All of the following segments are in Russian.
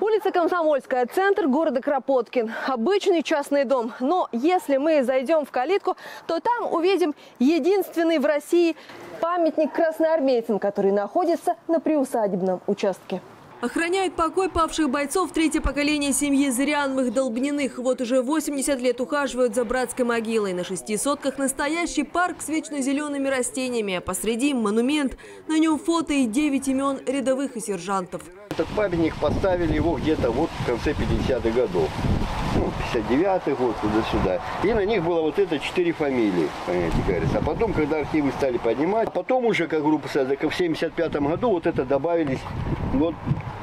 Улица Комсомольская, центр города Кропоткин. Обычный частный дом. Но если мы зайдем в калитку, то там увидим единственный в России памятник красноармейцам, который находится на приусадебном участке. Охраняют покой павших бойцов третье поколение семьи Зыряновых Долбниных. Вот уже 80 лет ухаживают за братской могилой. На шести сотках настоящий парк с вечно зелеными растениями. А посреди монумент. На нем фото и 9 имен рядовых и сержантов. Этот памятник поставили его где-то вот в конце 50-х годов. Ну, 59-й год, туда-сюда. И на них было вот это четыре фамилии, понимаете, говорится. А потом, когда архивы стали поднимать, потом уже, как группа САДК, в 75-м году вот это добавились вот,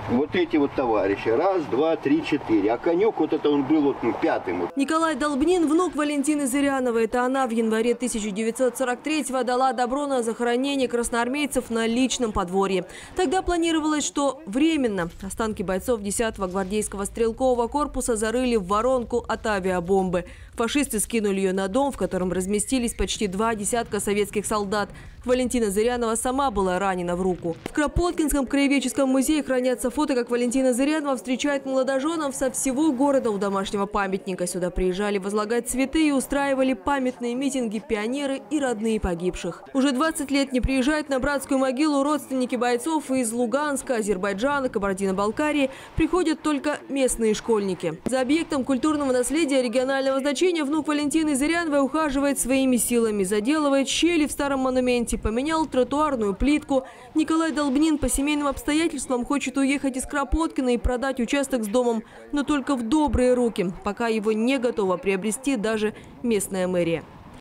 вот эти вот товарищи. Раз, два, три, четыре. А конек вот это он был вот ну, пятым. Николай Долбнин – внук Валентины Зыряновой. Это она в январе 1943-го дала добро на захоронение красноармейцев на личном подворье. Тогда планировалось, что временно останки бойцов 10-го гвардейского стрелкового корпуса зарыли в воронку от авиабомбы. Фашисты скинули ее на дом, в котором разместились почти два десятка советских солдат. Валентина Зырянова сама была ранена в руку. В Кропоткинском краеведческом музее хранятся фото, как Валентина Зырянова встречает молодоженов со всего города у домашнего памятника. Сюда приезжали возлагать цветы и устраивали памятные митинги пионеры и родные погибших. Уже 20 лет не приезжают на братскую могилу родственники бойцов из Луганска, Азербайджана, Кабардино-Балкарии. Приходят только местные школьники. За объектом культурного наследия регионального значения внук Валентины Зыряновой ухаживает своими силами. Заделывает щели в старом монументе, поменял тротуарную плитку. Николай Долбнин по семейным обстоятельствам хочет уехать из Кропоткина и продать участок с домом, но только в добрые руки, пока его не готова приобрести даже местная мэрия.